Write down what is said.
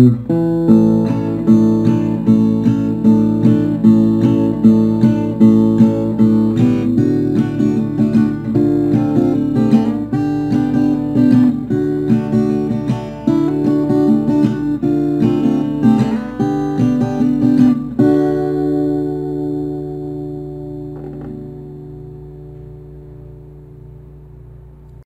Mm-hmm.